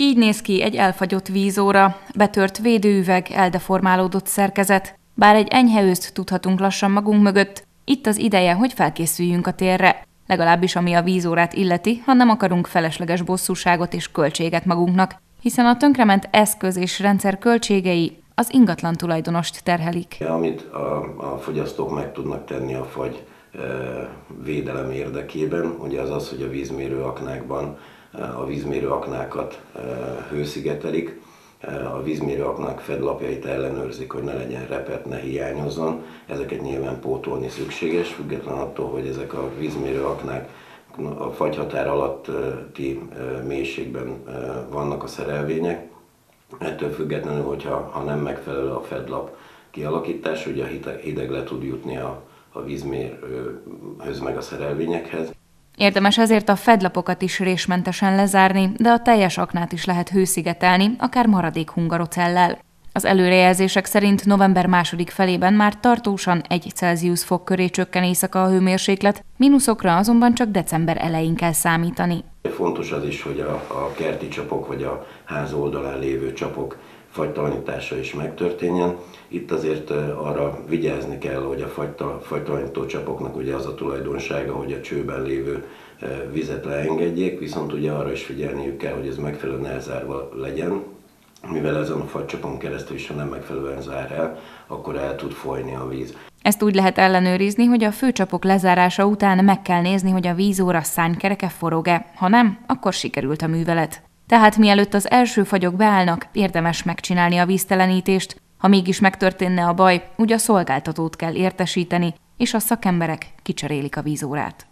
Így néz ki egy elfagyott vízóra, betört védőüveg, eldeformálódott szerkezet. Bár egy enyhe őszt tudhatunk lassan magunk mögött, itt az ideje, hogy felkészüljünk a térre, legalábbis ami a vízórát illeti, ha nem akarunk felesleges bosszúságot és költséget magunknak, hiszen a tönkrement eszköz és rendszer költségei az ingatlan tulajdonost terhelik. Amit a, a fogyasztók meg tudnak tenni a fagy védelem érdekében, ugye az az, hogy a vízmérőaknákban a vízmérőaknákat e, hőszigetelik, e, a vízmérőaknák fedlapjait ellenőrzik, hogy ne legyen repet, ne hiányozzon. Ezeket nyilván pótolni szükséges, független attól, hogy ezek a vízmérőaknák a fagyhatár alatti mélységben vannak a szerelvények. Ettől függetlenül, hogyha ha nem megfelelő a fedlap kialakítás, ugye hideg le tud jutni a, a vízmérőhöz meg a szerelvényekhez. Érdemes ezért a fedlapokat is résmentesen lezárni, de a teljes aknát is lehet hőszigetelni, akár maradék hungarocellel. Az előrejelzések szerint november második felében már tartósan 1 Celsius fok köré csökken éjszaka a hőmérséklet, mínuszokra azonban csak december elején kell számítani. Fontos az is, hogy a, a kerti csapok vagy a ház oldalán lévő csapok fagytalanítása is megtörténjen. Itt azért arra vigyázni kell, hogy a fagytalanító csapoknak ugye az a tulajdonsága, hogy a csőben lévő vizet leengedjék, viszont ugye arra is figyelniük kell, hogy ez megfelelően elzárva legyen, mivel ezen a fagycsapon keresztül is, ha nem megfelelően zár el, akkor el tud folyni a víz. Ezt úgy lehet ellenőrizni, hogy a főcsapok lezárása után meg kell nézni, hogy a vízóra szánykereke forog-e, ha nem, akkor sikerült a művelet. Tehát mielőtt az első fagyok beállnak, érdemes megcsinálni a víztelenítést, ha mégis megtörténne a baj, úgy a szolgáltatót kell értesíteni, és a szakemberek kicserélik a vízórát.